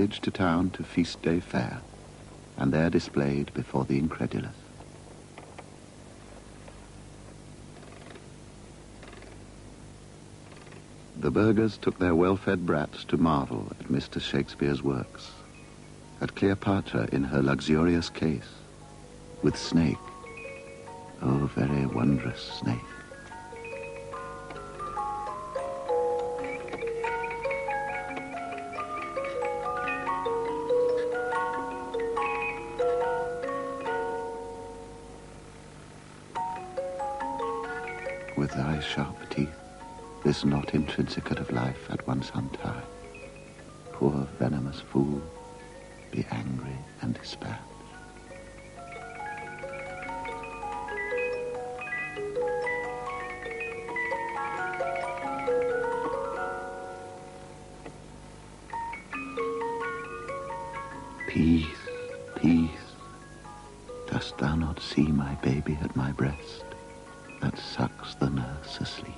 village to town to feast day fair, and there displayed before the incredulous. The burghers took their well-fed brats to marvel at Mr. Shakespeare's works, at Cleopatra in her luxurious case, with Snake, oh, very wondrous Snake. With thy sharp teeth, this knot intrinsicate of life at once untie. Poor venomous fool, be angry and despair. Peace, peace, dost thou not see my baby at my breast? that sucks the nurse asleep.